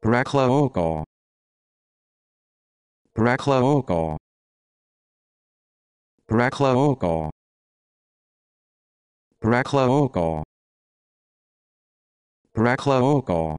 Praklaoko. Praklaoko. Praklaoko. Praklaoko. Praklaoko.